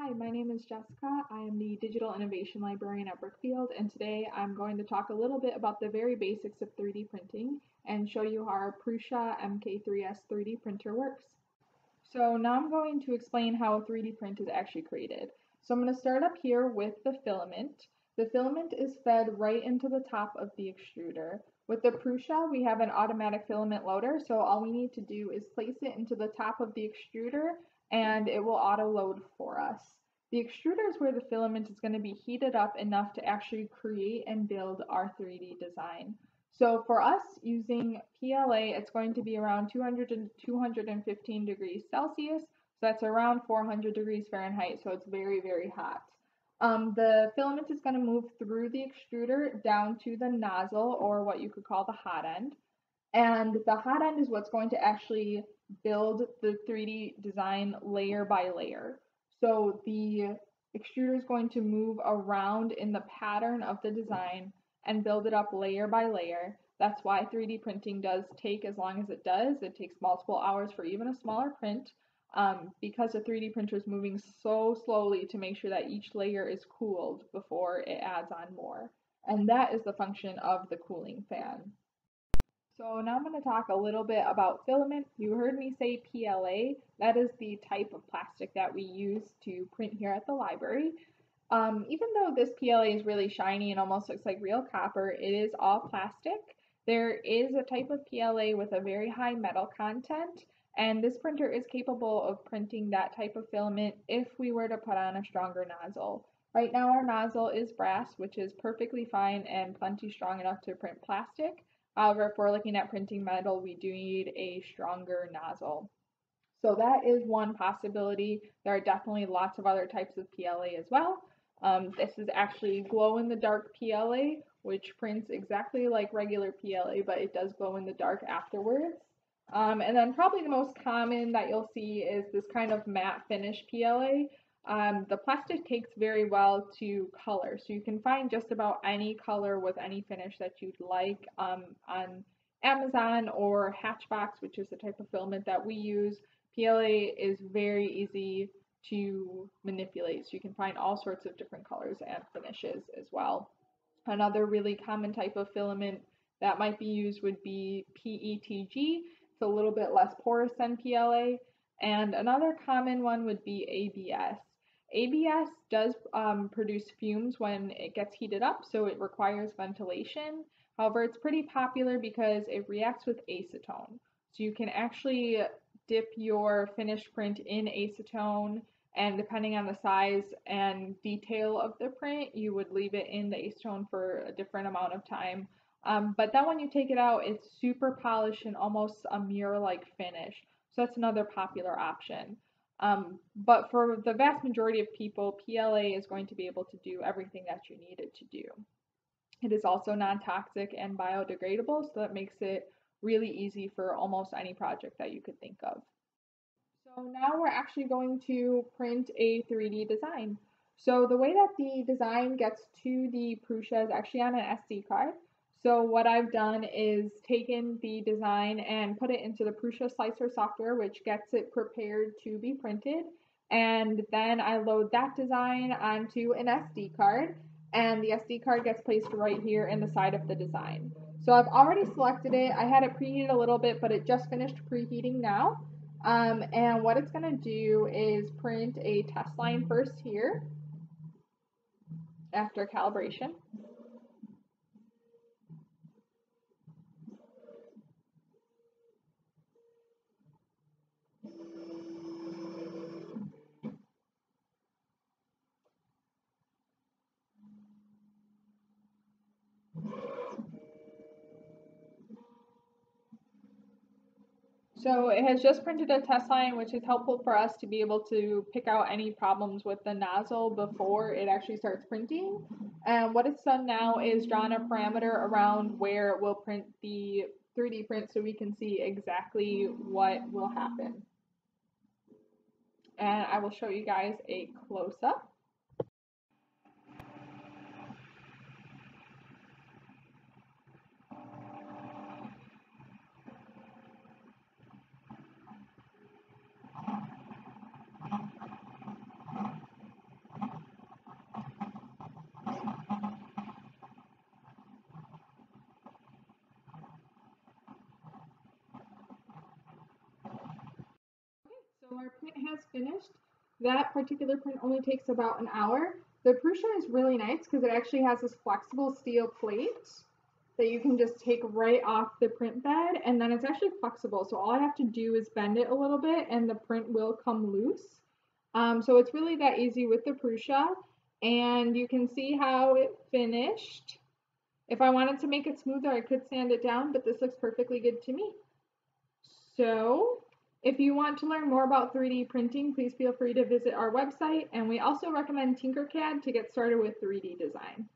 Hi, my name is Jessica. I am the Digital Innovation Librarian at Brookfield, and today I'm going to talk a little bit about the very basics of 3D printing and show you how our Prusa MK3S 3D printer works. So now I'm going to explain how a 3D print is actually created. So I'm going to start up here with the filament. The filament is fed right into the top of the extruder. With the Prusa, we have an automatic filament loader, so all we need to do is place it into the top of the extruder and it will auto load for us. The extruder is where the filament is going to be heated up enough to actually create and build our 3D design. So for us using PLA, it's going to be around 200 to 215 degrees Celsius. So that's around 400 degrees Fahrenheit. So it's very, very hot. Um, the filament is going to move through the extruder down to the nozzle or what you could call the hot end. And the hot end is what's going to actually build the 3D design layer by layer. So the extruder is going to move around in the pattern of the design and build it up layer by layer. That's why 3D printing does take as long as it does. It takes multiple hours for even a smaller print um, because the 3D printer is moving so slowly to make sure that each layer is cooled before it adds on more. And that is the function of the cooling fan. So now I'm going to talk a little bit about filament. You heard me say PLA. That is the type of plastic that we use to print here at the library. Um, even though this PLA is really shiny and almost looks like real copper, it is all plastic. There is a type of PLA with a very high metal content, and this printer is capable of printing that type of filament if we were to put on a stronger nozzle. Right now our nozzle is brass, which is perfectly fine and plenty strong enough to print plastic. However, if we're looking at printing metal, we do need a stronger nozzle. So that is one possibility. There are definitely lots of other types of PLA as well. Um, this is actually glow-in-the-dark PLA, which prints exactly like regular PLA, but it does glow in the dark afterwards. Um, and then probably the most common that you'll see is this kind of matte finish PLA. Um, the plastic takes very well to color, so you can find just about any color with any finish that you'd like um, on Amazon or Hatchbox, which is the type of filament that we use. PLA is very easy to manipulate, so you can find all sorts of different colors and finishes as well. Another really common type of filament that might be used would be PETG. It's a little bit less porous than PLA. And another common one would be ABS. ABS does um, produce fumes when it gets heated up, so it requires ventilation. However, it's pretty popular because it reacts with acetone. So you can actually dip your finished print in acetone, and depending on the size and detail of the print, you would leave it in the acetone for a different amount of time. Um, but then when you take it out, it's super polished and almost a mirror-like finish. So that's another popular option. Um, but for the vast majority of people, PLA is going to be able to do everything that you need it to do. It is also non-toxic and biodegradable, so that makes it really easy for almost any project that you could think of. So now we're actually going to print a 3D design. So the way that the design gets to the Prusa is actually on an SD card. So what I've done is taken the design and put it into the Prusa Slicer software, which gets it prepared to be printed. And then I load that design onto an SD card, and the SD card gets placed right here in the side of the design. So I've already selected it. I had it preheated a little bit, but it just finished preheating now. Um, and what it's going to do is print a test line first here after calibration. So it has just printed a test line, which is helpful for us to be able to pick out any problems with the nozzle before it actually starts printing. And what it's done now is drawn a parameter around where it will print the 3D print so we can see exactly what will happen. And I will show you guys a close-up. Our print has finished. That particular print only takes about an hour. The Prusa is really nice because it actually has this flexible steel plate that you can just take right off the print bed and then it's actually flexible. So all I have to do is bend it a little bit and the print will come loose. Um, so it's really that easy with the Prusa and you can see how it finished. If I wanted to make it smoother, I could sand it down, but this looks perfectly good to me. So if you want to learn more about 3D printing, please feel free to visit our website. And we also recommend Tinkercad to get started with 3D design.